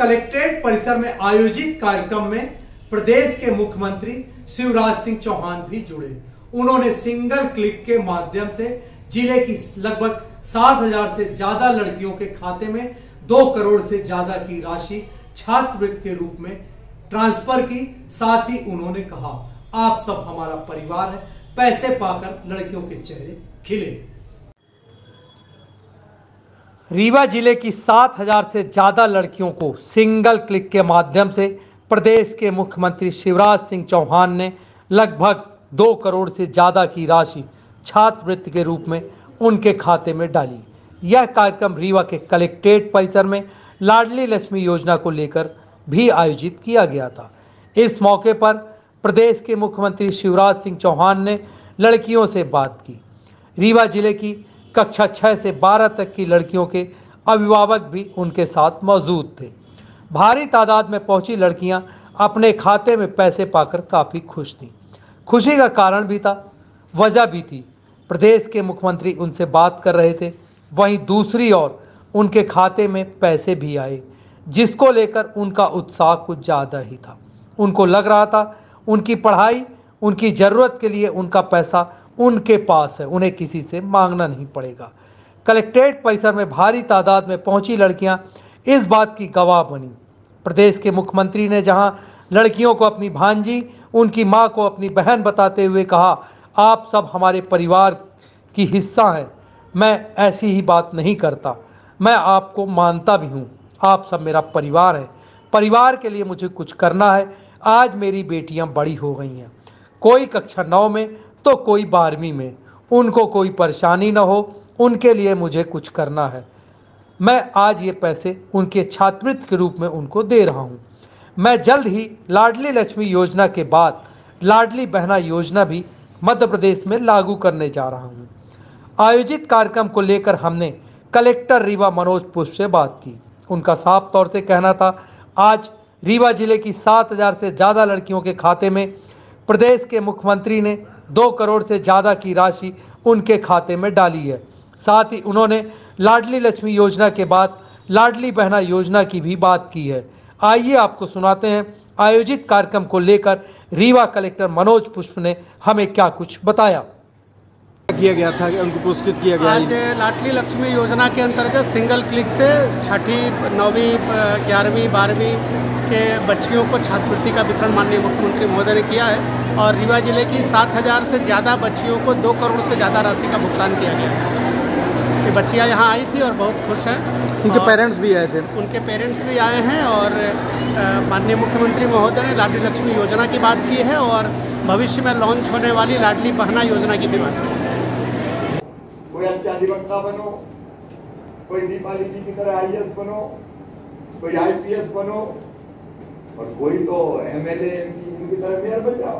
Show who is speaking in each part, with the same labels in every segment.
Speaker 1: Collectorate परिसर में आयोजित कार्यक्रम में प्रदेश के मुख्यमंत्री शिवराज सिंह चौहान भी जुड़े। उन्होंने सिंगल क्लिक के माध्यम से ज़िले की लगभग सात हज़ार से ज़्यादा लड़कियों के खाते में दो करोड़ से ज़्यादा की राशि छात्रवृत्ति के रूप में ट्रांसफ़र की, साथ ही उन्होंने कहा, आप सब हमारा परिवार है। पैसे पाकर लड़कियों के चेहरे खिले। रीवा ज़िले की सात हज़ार से ज़्यादा लड़कियों को सिंगल क्लिक के माध्यम से प्रदेश के मुख्यमंत्री शिवराज सिंह चौहान ने लगभग दो करोड़ से ज़्यादा की राशि छात्रवृत्ति के रूप में उनके खाते में डाली। यह कार्यक्रम रीवा के कलेक्ट्रेट परिसर में लाडली लक्ष्मी योजना को लेकर भी आयोजित किया गया था। इस मौके पर प्रदेश के मुख्यमंत्री शिवराज सिंह चौहान ने लड़कियों से बात की। रीवा ज़िले की कक्षा छः से बारह तक की लड़कियों के अभिभावक भी उनके साथ मौजूद थे। भारी तादाद में पहुँची लड़कियाँ अपने खाते में पैसे पाकर काफ़ी खुश थीं। खुशी का कारण भी था, वजह भी थी। प्रदेश के मुख्यमंत्री उनसे बात कर रहे थे, वहीं दूसरी ओर उनके खाते में पैसे भी आए, जिसको लेकर उनका उत्साह कुछ ज़्यादा ही था। उनको लग रहा था, उनकी पढ़ाई, उनकी ज़रूरत के लिए उनका पैसा उनके पास है, उन्हें किसी से मांगना नहीं पड़ेगा। कलेक्ट्रेट परिसर में भारी तादाद में पहुँची लड़कियाँ इस बात की गवाह बनी। प्रदेश के मुख्यमंत्री ने जहाँ लड़कियों को अपनी भांजी, उनकी माँ को अपनी बहन बताते हुए कहा, आप सब हमारे परिवार की हिस्सा हैं। मैं ऐसी ही बात नहीं करता। मैं आपको मानता भी हूँ। आप सब मेरा परिवार है। परिवार के लिए मुझे कुछ करना है। आज मेरी बेटियाँ बड़ी हो गई हैं। कोई कक्षा नौ में तो कोई बारहवीं में उनको कोई परेशानी ना हो, उनके लिए मुझे कुछ करना है। मैं आज ये पैसे उनके छात्रवृत्ति के रूप में उनको दे रहा हूँ। मैं जल्द ही लाडली लक्ष्मी योजना के बाद लाडली बहना योजना भी मध्य प्रदेश में लागू करने जा रहा हूँ। आयोजित कार्यक्रम को लेकर हमने कलेक्टर रीवा मनोज पुष्प से बात की। उनका साफ़ तौर से कहना था, आज रीवा ज़िले की सात हज़ार से ज़्यादा लड़कियों के खाते में प्रदेश के मुख्यमंत्री ने दो करोड़ से ज़्यादा की राशि उनके खाते में डाली है। साथ ही उन्होंने लाडली लक्ष्मी योजना के बाद लाडली बहना योजना की भी बात की है। आइए आपको सुनाते हैं आयोजित कार्यक्रम को लेकर रीवा कलेक्टर मनोज पुष्प ने हमें क्या कुछ बताया।
Speaker 2: किया गया था उनको पुरस्कृत किया गया
Speaker 3: आज लाडली लक्ष्मी योजना के अंतर्गत सिंगल क्लिक से छठी नौवीं ग्यारहवीं बारहवीं के बच्चियों को छात्रवृत्ति का वितरण माननीय मुख्यमंत्री महोदय ने किया है और रीवा ज़िले की सात हज़ार से ज़्यादा बच्चियों को दो करोड़ से ज़्यादा राशि का भुगतान किया गया है। ये बच्चियाँ यहाँ आई थी और बहुत खुश हैं
Speaker 2: उनके पेरेंट्स भी आए थे।
Speaker 3: उनके पेरेंट्स भी आए हैं और माननीय मुख्यमंत्री महोदय ने लाडली लक्ष्मी योजना की बात की है और भविष्य में लॉन्च होने वाली लाडली बहना योजना की भी बात की है।
Speaker 4: कोई अच्छा अधिवक्ता बनो, कोई दीपाली जी की तरह आई बनो, कोई आईपीएस बनो, और कोई तो एमएलए की तरह मेयर बन जाओ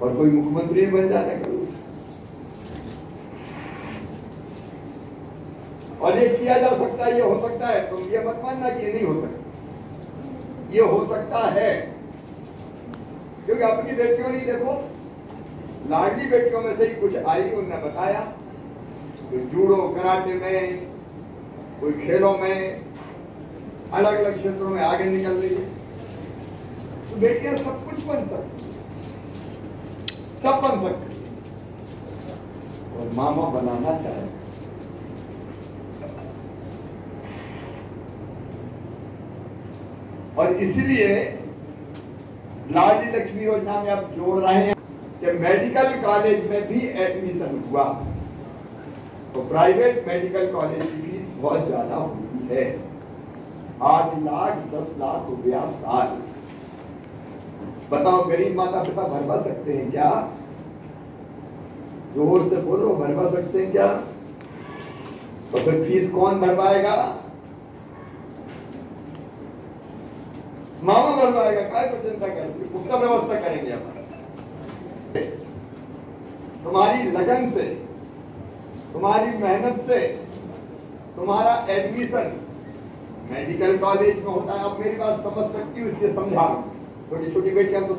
Speaker 4: और कोई मुख्यमंत्री बन जाने का और ये किया जा सकता है, ये हो सकता है, तुम ये मत मानना कि ये नहीं हो सकता। ये हो सकता है, क्योंकि अपनी बेटियों नहीं देखो लाडली बेटियों में से ही कुछ आई, उनने बताया कोई जूडो, कराटे में, कोई खेलों में अलग अलग क्षेत्रों में आगे निकल रही है। तो बेटियाँ सब कुछ बन सकती सब बन सकती और मामा बनाना चाहे। और इसलिए लाडली लक्ष्मी योजना में आप जोड़ रहे हैं। कि मेडिकल कॉलेज में भी एडमिशन हुआ। तो प्राइवेट मेडिकल कॉलेज की फ़ीस बहुत ज़्यादा होती है। आठ लाख, दस लाख रुपया साल। बताओ, गरीब माता पिता भरवा सकते हैं क्या? ज़ोर से बोलो, भरवा सकते हैं क्या? तो फिर फ़ीस कौन भरवाएगा? मामा भरवाएगा, काय को चिंता करेंगे उसका व्यवस्था करेंगे अपन। तुम्हारी लगन से, तुम्हारी मेहनत से, तुम्हारा एडमिशन मेडिकल कॉलेज में होता है। आप मेरी बात समझ सकती हो, इसलिए समझा छोटी छोटी बेटियाँ तो